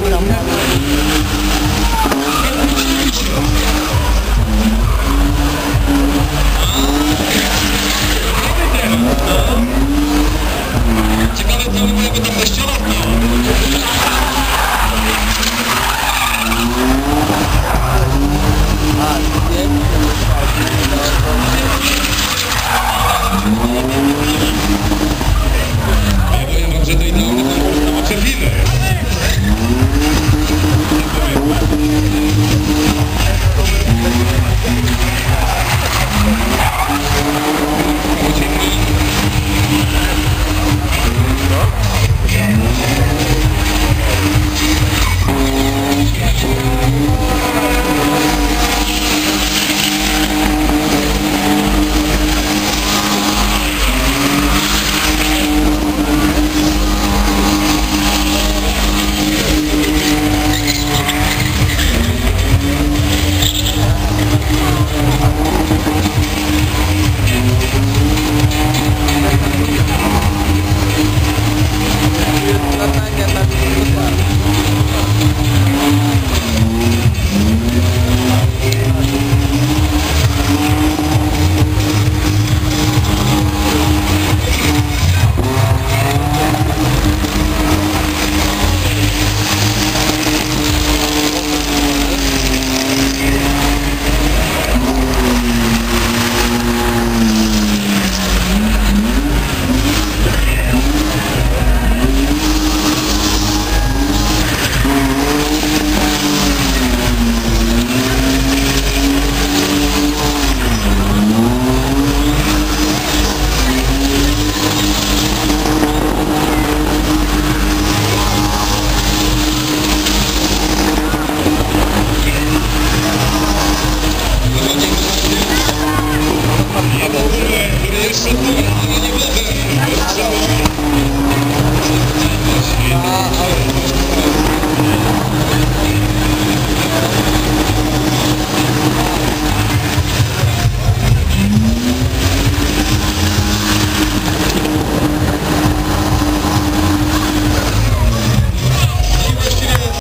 不能。